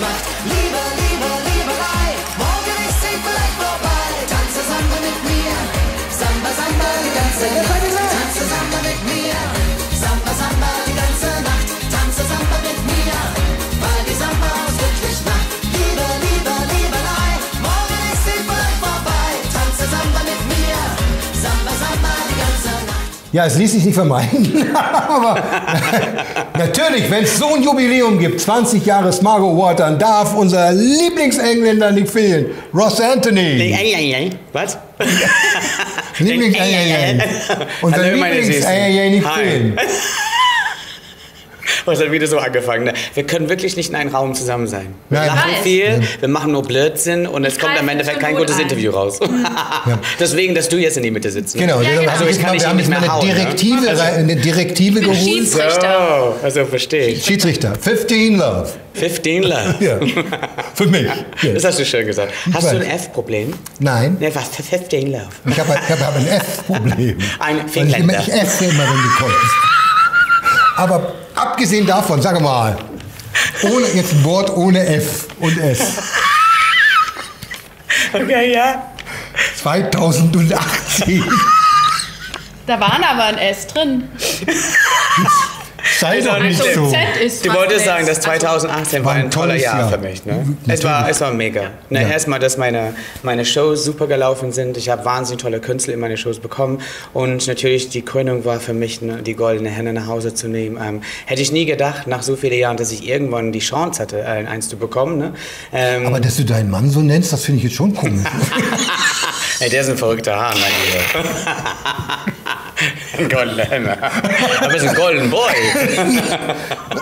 macht. Liebe, Liebe, Ja, es ließ sich nicht vermeiden. Aber natürlich, wenn es so ein Jubiläum gibt, 20 Jahre Smargo Award, dann darf unser Lieblingsengländer nicht fehlen. Ross Anthony. Was? Lieblingsengländer. Unser Lieblingsengländer nicht fehlen. Was hat wieder so angefangen? Ne? Wir können wirklich nicht in einem Raum zusammen sein. Wir Nein. lachen viel, wir machen nur Blödsinn und es kommt am so kein gut gutes ein. Interview raus. Deswegen, dass du jetzt in die Mitte sitzt. ne? Genau, deshalb genau. haben Also wir ich kann wir haben nicht mehr eine hauen, ne? Direktive, rein- eine Direktive geholt. Schiedsrichter. Oh, also verstehe ich. Schiedsrichter, 15 Love. 15 Love. Ja. Für mich. Das hast du schön gesagt. Hast weiß. du ein F-Problem? Nein, Ne, was? 15 Love. ich habe ich hab ein F-Problem. Ein Weil ich, esse immer, wenn du kommst. Aber abgesehen davon, sag mal, ohne, jetzt ein Wort ohne F und S. Okay, ja. 2018. Da waren aber ein S drin. Sei doch nicht Also so. Du wolltest sagen, dass 2018 war War ein tolles Jahr, Jahr. für mich. Ne? Es, war, es war mega. Ne, Ja. Erstmal, dass meine, meine Shows super gelaufen sind. Ich habe wahnsinnig tolle Künstler in meine Shows bekommen. Und natürlich die Krönung war für mich, ne, die goldene Henne nach Hause zu nehmen. Ähm, hätte ich nie gedacht, nach so vielen Jahren, dass ich irgendwann die Chance hatte, äh, eins zu bekommen. Ne? Ähm, Aber dass du deinen Mann so nennst, das finde ich jetzt schon komisch. Ey, der ist ein verrückter Hahn, mein Lieber. Ein goldener Henne. Aber es ist ein golden boy.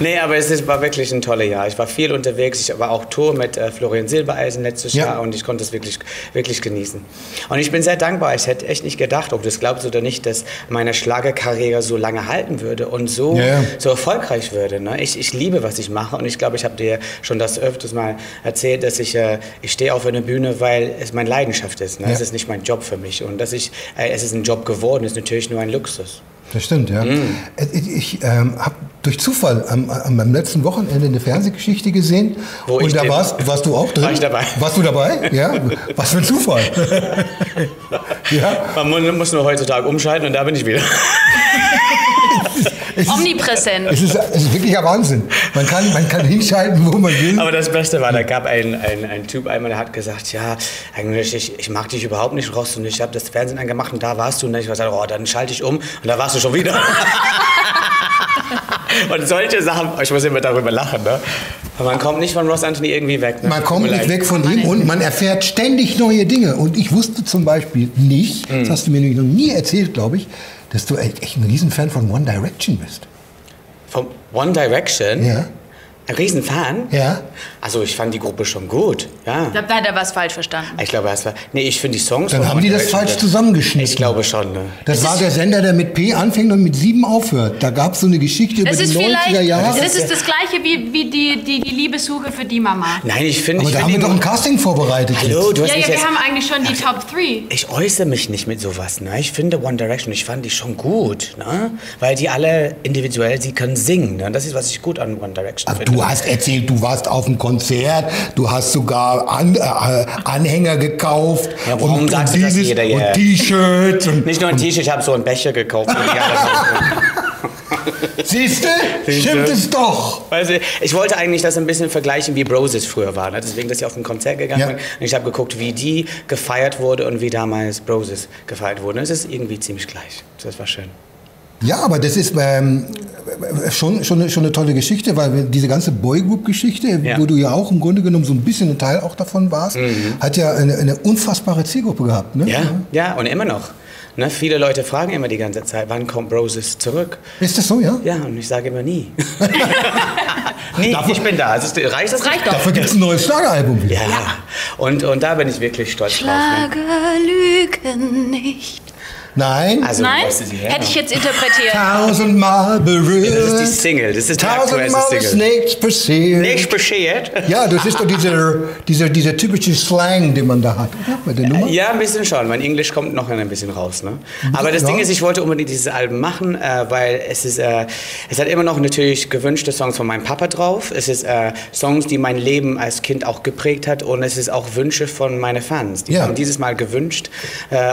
nee, aber es war wirklich ein tolles Jahr. Ich war viel unterwegs. Ich war auch Tour mit äh, Florian Silbereisen letztes Ja. Jahr und ich konnte es wirklich, wirklich genießen. Und ich bin sehr dankbar. Ich hätte echt nicht gedacht, ob du es glaubst oder nicht, dass meine Schlagerkarriere so lange halten würde und so, ja. so erfolgreich würde. Ne? Ich, ich liebe, was ich mache und ich glaube, ich habe dir schon das öfters mal erzählt, dass ich, äh, ich stehe auf einer Bühne, weil es meine Leidenschaft ist. Ne? Ja. Es ist nicht mein Job für mich und dass ich, äh, es ist ein Job geworden, ist natürlich nur ein Luxus. Das stimmt, ja. Äh, Ich, ähm, habe durch Zufall am, am, letzten Wochenende eine Fernsehgeschichte gesehen. Wo und da warst, warst du auch drin. War ich dabei? Warst du dabei? Ja. Was für ein Zufall. ja. Man mu- muss nur heutzutage umschalten und da bin ich wieder. Es ist, Omnipräsent. es, ist, es ist wirklicher Wahnsinn. Man kann, man kann hinschalten, wo man will. Aber das Beste war, da gab ein, ein, ein Typ einmal, der hat gesagt, ja, eigentlich, ich, ich mag dich überhaupt nicht, Ross, und ich habe das Fernsehen angemacht und da warst du. Und dann ich gesagt, oh, dann schalte ich um und da warst du schon wieder. und solche Sachen, ich muss immer darüber lachen, ne? Aber man kommt nicht von Ross Anthony irgendwie weg. Ne? Man kommt mir nicht weg von ihm und man erfährt ständig neue Dinge. Und ich wusste zum Beispiel nicht, Hm. das hast du mir nämlich noch nie erzählt, glaube ich, dass du echt echt ein Riesenfan von One Direction bist. Vom One Direction? Ja. Ein Riesenfan? Ja. Also ich fand die Gruppe schon gut, ja. Ich glaube, da hat er was falsch verstanden. Ich glaube, das war. Nee, ich finde die Songs. Dann haben die das falsch zusammengeschnitten. Ich glaube schon, ne? Das war der Sender, der mit P anfängt und mit 7 aufhört. Da gab es so eine Geschichte über Das die ist 90er vielleicht, Jahre. das ist das gleiche wie, wie die, die, die Liebessuche für die Mama. Nein, ich finde. Aber ich da find haben wir doch ein Casting vorbereitet. Hallo, jetzt. du hast Ja, ja, wir jetzt. haben eigentlich schon die Top 3. Ich äußere mich nicht mit sowas. Ne? Ich finde One Direction, ich fand die schon gut. Ne? Weil die alle individuell, sie können singen. Ne? Das ist, was ich gut an One Direction Aber finde. Du hast erzählt, du warst auf einem Konzert, du hast sogar an, äh, Anhänger gekauft Ja, warum und, sagst und das dieses jeder und jetzt? T-Shirts und Nicht nur ein T-Shirt, ich habe so einen Becher gekauft. siehst du, stimmt es doch. Weißt du, ich wollte eigentlich das ein bisschen vergleichen, wie Broses früher war. Ne? Deswegen, dass ich auf ein Konzert gegangen Ja. bin. Und ich habe geguckt, wie die gefeiert wurde und wie damals Broses gefeiert wurde. Es ist irgendwie ziemlich gleich. Das war schön. Ja, aber das ist ähm, schon, schon, eine, schon eine tolle Geschichte, weil diese ganze Boygroup-Geschichte, Ja. wo du ja auch im Grunde genommen so ein bisschen ein Teil auch davon warst, hat ja eine, eine unfassbare Zielgruppe gehabt. Ne? Mhm. Ja, ja, und immer noch. Ne? Viele Leute fragen immer die ganze Zeit, wann kommt Broses zurück? Ist das so, ja? Ja, und ich sage immer nie. nee, ich bin da. Also, reicht das? Reicht doch. Dafür gibt es ein neues Schlageralbum wieder. Ja. Und, und da bin ich wirklich stolz drauf. Ne? Schlager lügen nicht. Nein. Also, Nein? ja. Hätte ich jetzt interpretiert. Tausendmal berührt. Das ist die Single, das ist die Tausendmal ist nichts passiert. Nicht beschert. Ja, das ist doch dieser, dieser, dieser typische Slang, den man da hat. oder? Bei der Nummer. Ja, ein bisschen schon. Mein Englisch kommt noch ein bisschen raus. Ne? Aber das Ja. Ding ist, ich wollte unbedingt dieses Album machen, äh, weil es ist, äh, es hat immer noch natürlich gewünschte Songs von meinem Papa drauf. Es ist äh, Songs, die mein Leben als Kind auch geprägt hat und es ist auch Wünsche von meinen Fans. Die Ja. haben dieses Mal gewünscht,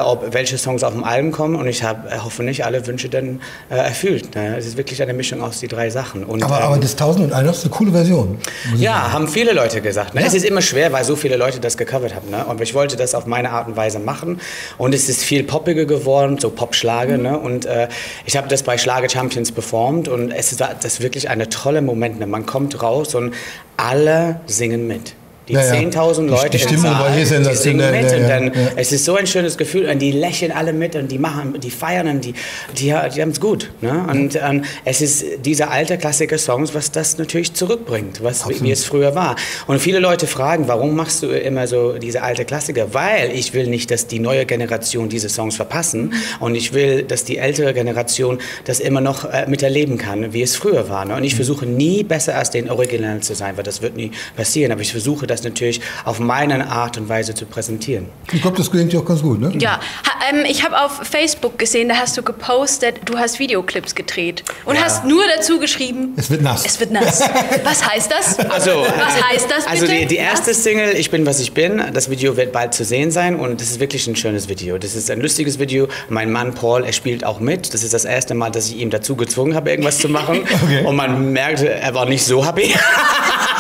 ob welche Songs auf dem Album kommen und ich habe äh, hoffentlich alle Wünsche dann äh, erfüllt. Ne? Es ist wirklich eine Mischung aus die drei Sachen. Und, Aber, ähm, aber das 1001 ist eine coole Version. ja, sagen. haben viele Leute gesagt. Ne? Ja. Es ist immer schwer, weil so viele Leute das gecovert haben. Ne? Und ich wollte das auf meine Art und Weise machen. Und es ist viel poppiger geworden, so Pop-Schlager. Ne? Und äh, ich habe das bei Schlager Champions performt. Und es ist das ist wirklich eine tolle Moment. Ne? Man kommt raus und alle singen mit. Die Ja, ja. 10.000 Die- Leute die im Stimmung war hier die singen sensationell, mit. ja, und ja, dann, ja. es ist so ein schönes Gefühl. Und die lächeln alle mit und die machen, die feiern und die, die, die haben es gut. Ne? Und ähm, es ist dieser alte Klassiker-Songs, was das natürlich zurückbringt, was, wie, wie es früher war. Und viele Leute fragen, warum machst du immer so diese alte Klassiker? Weil ich will nicht, dass die neue Generation diese Songs verpassen. Und ich will, dass die ältere Generation das immer noch äh, miterleben kann, wie es früher war. Ne? Und ich versuche nie besser als den Originalen zu sein, weil das wird nie passieren. Aber ich versuche das natürlich auf meine Art und Weise zu präsentieren. Ich glaube, das gelingt dir auch ganz gut, ne? Ja, ha, ähm, ich habe auf Facebook gesehen, da hast du gepostet, du hast Videoclips gedreht und Ja. hast nur dazu geschrieben, Es wird nass. es wird nass. Was heißt das? Also, Was heißt das Also bitte? die, die erste Was? Single, Ich bin, was ich bin, das Video wird bald zu sehen sein und das ist wirklich ein schönes Video. Das ist ein lustiges Video. Mein Mann Paul, er spielt auch mit. Das ist das erste Mal, dass ich ihn dazu gezwungen habe, irgendwas zu machen. Okay. Und man merkte, er war nicht so happy.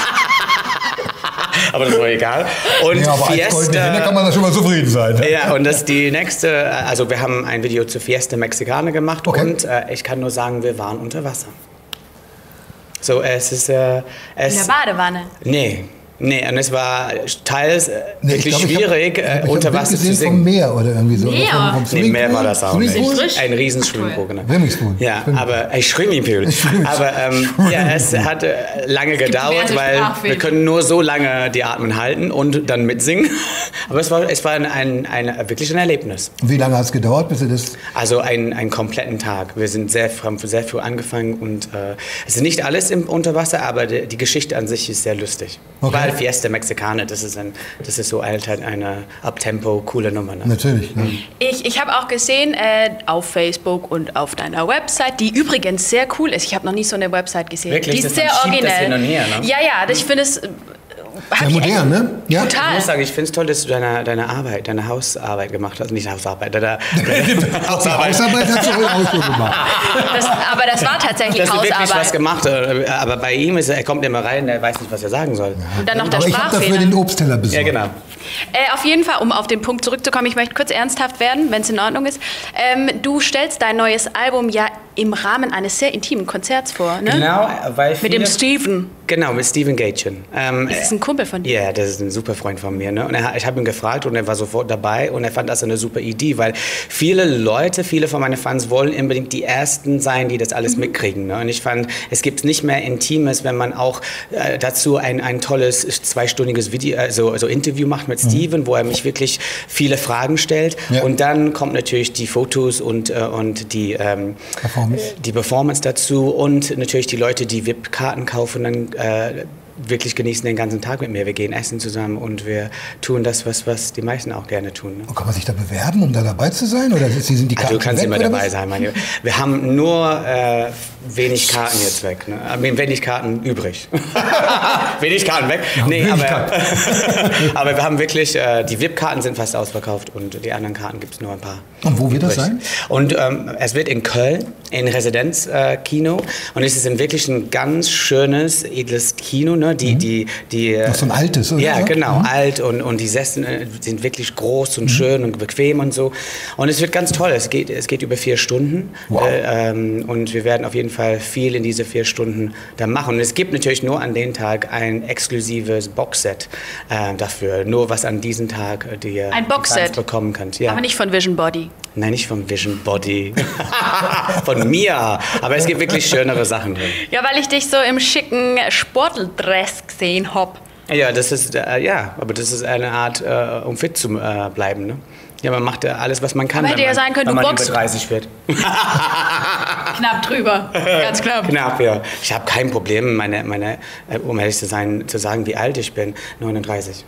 aber das war egal. Und Ja, aber als goldene Henne kann man da schon mal zufrieden sein. Ne? ja, und das ist die nächste, also wir haben ein Video zu Fiesta Mexicana gemacht Okay. und äh, ich kann nur sagen, wir waren unter Wasser. So, es ist, äh, In es, der Badewanne. Nee, nee, und es war teils äh, Nee, ich wirklich glaub, ich hab- schwierig, ich äh, hab unter Wasser zu vom singen. Meer oder irgendwie so. Meer? Vom, vom Nee, mehr war das auch nicht. Ein riesen Swimmingpool, genau. Swimmingpool. Ja, aber ein. Swimmingpool. Aber ähm, ja, es hat äh, lange gedauert, weil wir können nur so lange die Atmen halten und dann mitsingen. Aber es war, es war ein, ein, ein, wirklich ein Erlebnis. Wie lange hat es gedauert, bis ihr das... Also einen, einen kompletten Tag. Wir sind sehr, sehr früh angefangen und äh, es ist nicht alles im Unterwasser, aber die, die Geschichte an sich ist sehr lustig. Okay. Weil Fiesta Mexicana, das ist, ein, das ist so halt halt eine Uptempo, coole Nummer. Ne? Natürlich. Ne? Ich, ich habe auch gesehen äh, auf Facebook und auf deiner Website, die übrigens sehr cool ist. Ich habe noch nie so eine Website gesehen. Wirklich? Die Das- ist sehr man schiebt das originell. hin und her, ne? Ja, ja, das, ich finde es. Sehr ich modern, ne? Ja. Ich Total. muss sagen, ich finde es toll, dass du deine, deine Arbeit, deine Hausarbeit gemacht hast. Nicht Hausarbeit, deine, die Hausarbeit hat sie heute auch gemacht. Das, aber das war tatsächlich Das ist wirklich was Hausarbeit. gemacht. äh, Aber bei ihm ist er, er kommt immer rein, er weiß nicht, was er sagen soll. Und dann noch der Aber ich habe dafür den Obstteller besorgt. Ja, genau. Äh, auf jeden Fall, um auf den Punkt zurückzukommen, ich möchte kurz ernsthaft werden, wenn es in Ordnung ist. Ähm, du stellst dein neues Album ja im Rahmen eines sehr intimen Konzerts vor, ne? Genau, weil Mit dem Steven. Genau, mit Steven Gatchen. Ähm, Das ist ein Kumpel von dir. Ja, das ist ein super Freund von mir. Ne? Und er, ich habe ihn gefragt und er war sofort dabei und er fand das eine super Idee, weil viele Leute, viele von meinen Fans wollen unbedingt die Ersten sein, die das alles mitkriegen. Ne? Und ich fand, es gibt nicht mehr Intimes, wenn man auch äh, dazu ein, ein tolles zweistündiges Video, äh, so, so Interview macht mit Steven, wo er mich wirklich viele Fragen stellt. Ja. Und dann kommt natürlich die Fotos und, äh, und die, ähm, Performance. die Performance dazu und natürlich die Leute, die VIP-Karten kaufen, dann äh, wirklich genießen den ganzen Tag mit mir. Wir gehen essen zusammen und wir tun das, was, was die meisten auch gerne tun. Ne? Und kann man sich da bewerben, um da dabei zu sein? Oder sind die Also Karten du kannst weg, immer dabei was? sein, meine. Wir haben nur äh, wenig Karten jetzt weg. Ne? Wenig Karten übrig. wenig Karten weg. nee, wenig aber, aber wir haben wirklich, äh, die VIP-Karten sind fast ausverkauft und die anderen Karten gibt es nur ein paar. Und wo wird das übrig. sein? Und ähm, es wird in Köln, in Residenzkino. Äh, und es ist ein wirklich ein ganz schönes, edles Kino. Ne? Die, die, die, äh, Noch so ein altes, oder Ja, so? genau, Mhm. alt und, und die Sesseln äh, sind wirklich groß und schön und bequem und so. Und es wird ganz toll. Es geht, es geht über vier Stunden. Wow. Äh, ähm, und wir werden auf jeden Fall viel in diese vier Stunden da machen. Und es gibt natürlich nur an dem Tag ein exklusives Boxset äh, dafür. Nur was an diesem Tag äh, äh, Ein Boxset? bekommen könnt. Ja. Aber nicht von Vision Body. Nein, nicht vom Vision Body. von mir. Aber es gibt wirklich schönere Sachen drin. Ja, weil ich dich so im schicken Sporteldress gesehen hab. Ja, das ist, äh, ja, aber das ist eine Art, äh, um fit zu äh, bleiben. Ne? Ja, man macht ja alles, was man kann. Aber hätte wenn ja man, sein können, wenn du man boxst. über 30 wird. Knapp drüber. Ganz knapp. Knapp, ja. Ich habe kein Problem, meine, meine, äh, um ehrlich zu sein, zu sagen, wie alt ich bin. 39.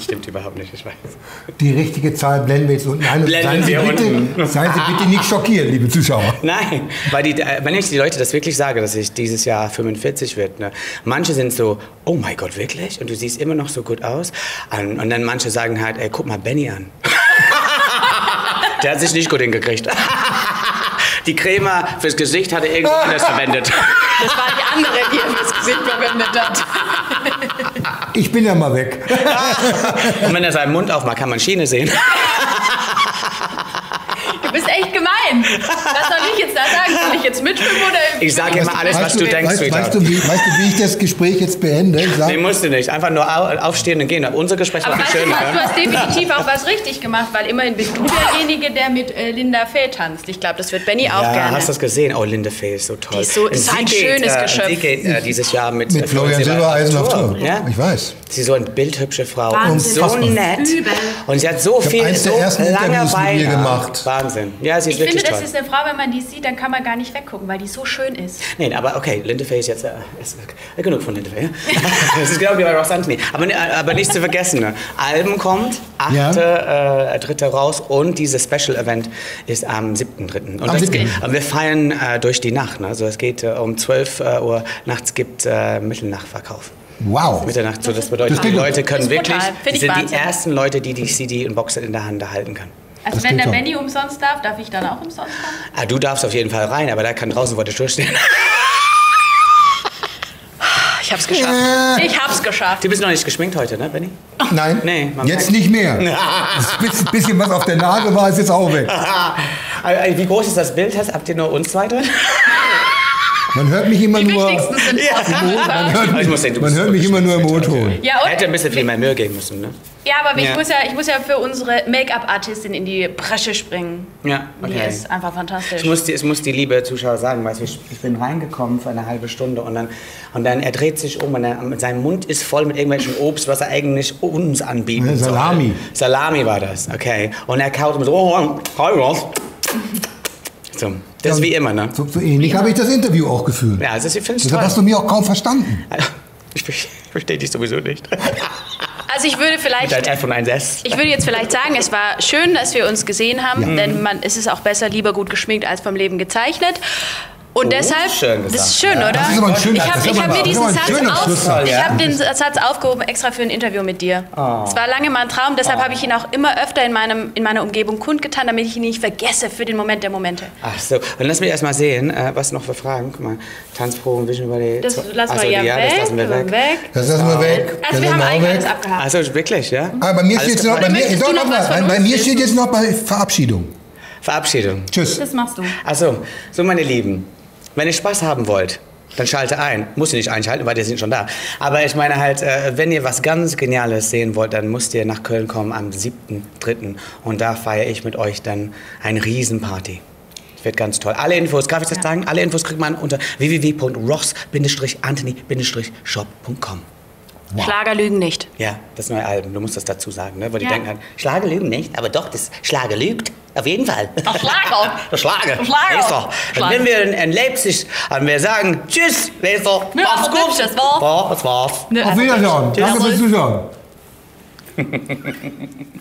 Stimmt überhaupt nicht, ich weiß. Die richtige Zahl blenden wir jetzt unten ein. Blenden seien Sie, wir bitte, unten. seien Sie bitte nicht schockiert, liebe Zuschauer. Nein, weil die, äh, wenn ich die Leute das wirklich sage, dass ich dieses Jahr 45 wird, ne, manche sind so, oh mein Gott, wirklich? Und du siehst immer noch so gut aus. Und, und dann manche sagen halt, ey, guck mal Benny an. Der hat sich nicht gut hingekriegt. Die Creme fürs Gesicht hat er irgendwo anders verwendet. Das war die andere, die er fürs Gesicht verwendet hat. Ich bin ja mal weg. Und wenn er seinen Mund aufmacht, kann man Schiene sehen. Du bist echt gemein. Was soll ich jetzt da sagen? Soll ich jetzt mitschwimmen oder... Ich sage immer alles, was du denkst, weißt, Rita. weißt, du, wie, weißt du, wie ich das Gespräch jetzt beende? Ich sag, Nee, musst du nicht. Einfach nur au- aufstehen und gehen. Unser Gespräch war Aber viel du schöner. was, du hast definitiv auch was richtig gemacht, weil immerhin bist du derjenige, der mit äh, Linda Fay tanzt. Ich glaube, das wird Benny auch Ja, gerne. hast du das gesehen? Oh, Linde Fay ist so toll. Die ist so- ist ein geht, schönes äh, Geschöpf. Sie geht äh, dieses Jahr mit, mit Florian Silbereisen auf Tour. Ja? Ich weiß. Sie ist so eine bildhübsche Frau. Wahnsinn. Und so nett. Übel. Und sie hat so hab viel, so gemacht. Wahnsinn. Ja, sie ist Ich wirklich finde, das toll. ist eine Frau, wenn man die sieht, dann kann man gar nicht weggucken, weil die so schön ist. Nee, aber okay, Linde Fay ist jetzt äh, ist, äh, genug von Linde Fay. ja? das ist genau wie bei Ross Anthony. Aber, ne, aber nicht zu vergessen, ne? Album kommt, Ja. 8. Äh, dritte raus und dieses Special Event ist am 7.3. Und Am das 7.. geht- und wir feiern äh, durch die Nacht. Ne? Also es geht äh, um 12 äh, Uhr nachts gibt äh, Mittelnachtverkauf. Wow. Mitternacht, so das bedeutet, Das die Leute können wirklich, sind die ersten Leute, die die CD und Box in der Hand halten können. Also Das wenn der toll. Benny umsonst darf, darf ich dann auch umsonst kommen? Ah, du darfst auf jeden Fall rein, aber da kann draußen vor der Tür stehen. Ich hab's geschafft. Ich hab's geschafft. Du bist noch nicht geschminkt heute, ne, Benny? Nein, Nee, jetzt merkt. nicht mehr. Das bisschen, was auf der Nase war, ist jetzt auch weg. Äh, Wie groß ist das Bild? Hast- Habt ihr nur uns zwei drin? Man hört mich immer Die nur, wichtigsten sind man hört Ich muss mich, sehen, du man hört mich immer nur im. O-Ton. Ja, Hätte ein bisschen viel mehr Mühe geben müssen, ne? Ja, aber ich, Ja. Muss ja, ich muss ja für unsere Make-up-Artistin in die Bresche springen. Ja, Die okay. ist einfach fantastisch. Ich muss, die, ich muss die liebe Zuschauer sagen, du, ich, ich bin reingekommen für eine halbe Stunde und dann, und dann er dreht sich um und er, sein Mund ist voll mit irgendwelchem Obst, was er eigentlich uns anbieten Ja, soll. Salami. Salami war das, okay. Und er kaut immer so, oh, hi, Ross. So, das ist wie immer, ne? So, so ähnlich habe ich das Interview auch gefühlt. Ja, also ich finde es Deshalb hast du toll. mich auch kaum verstanden. Ich ver- verstehe dich sowieso nicht. Also ich würde Mit vielleicht deinem F und ein S. Ich würde jetzt vielleicht sagen, es war schön, dass wir uns gesehen haben, denn man, es ist auch besser lieber gut geschminkt als vom Leben gezeichnet. Und deshalb, schön gesagt. das ist schön, oder? Das ist aber ein schöner- ich das habe hab mir das diesen Satz, auf, ich ja. habe den Satz aufgehoben extra für ein Interview mit dir. Ah. Es war lange mal ein Traum, deshalb habe ich ihn auch immer öfter in, meinem, in meiner Umgebung kundgetan, damit ich ihn nicht vergesse für den Moment der Momente. Ach so, und lass mich erst mal sehen, äh, was noch für Fragen. Guck mal, Tanzproben, Vision Valley. Das lassen Ach wir so, ja, das weg. lassen wir weg. weg. Das lassen wir weg. Also das wir haben eigentlich alles abgehakt. Also wirklich, ja? Aber bei mir steht noch, bei mir, doch, noch mal, bei steht jetzt noch bei Verabschiedung. Verabschiedung. Tschüss. Das machst du. Also, so meine Lieben, wenn ihr Spaß haben wollt, dann schalte ein. Muss ihr nicht einschalten, weil die sind schon da. Aber ich meine halt, äh, wenn ihr was ganz Geniales sehen wollt, dann müsst ihr nach Köln kommen am 7.3. Und da feiere ich mit euch dann eine Riesenparty. Das wird ganz toll. Alle Infos, darf ich das sagen? Alle Infos kriegt man unter www.ross-anthony-shop.com. Schlager lügen nicht. Ja, das neue Album, du musst das dazu sagen, ne? weil die Ja. denken halt, Schlager lügen nicht, aber doch, das Schlager lügt, auf jeden Fall. Ach, Schlager. Der Schlager. Schlager. Ist doch. Und Schlager. wenn wir in, in Leipzig, und wir sagen, tschüss, Leser, Ja, mach's gut. das war's. Ja, das war's. Ne, Auf Wiedersehen. Danke Tschüss. fürs Zuschauen.